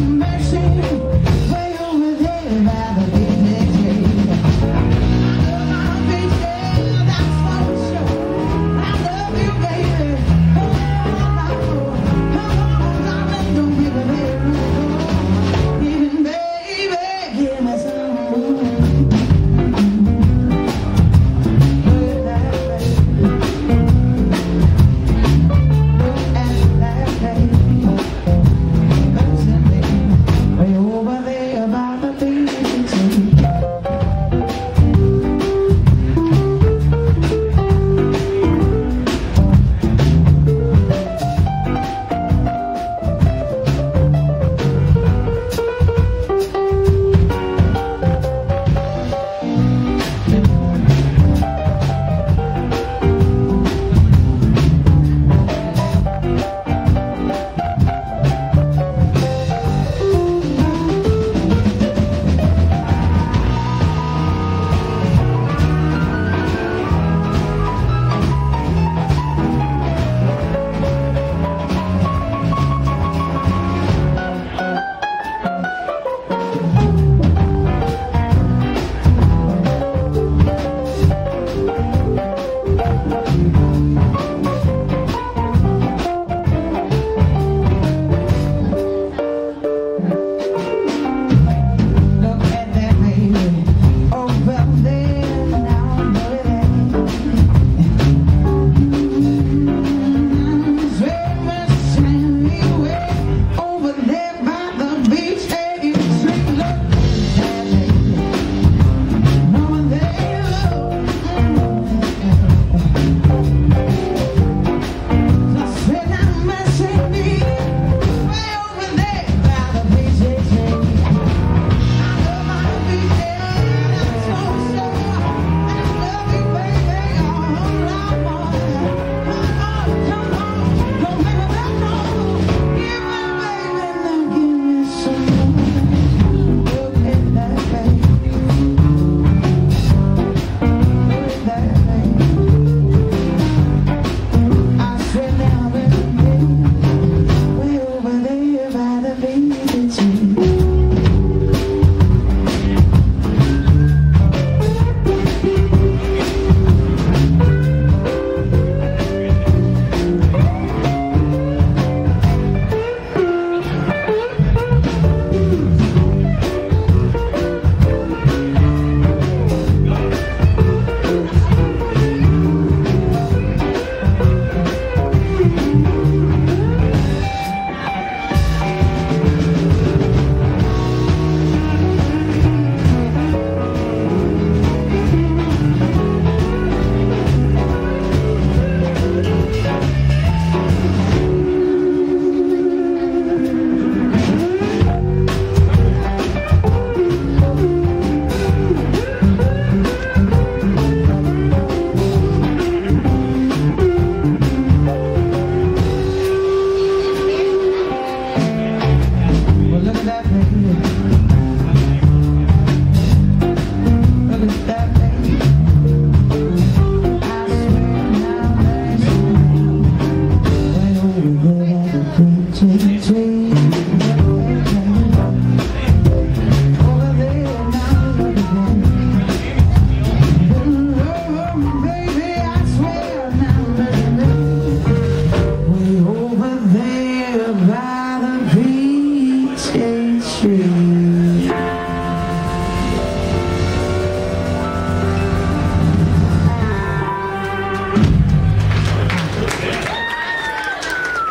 Mercy. change.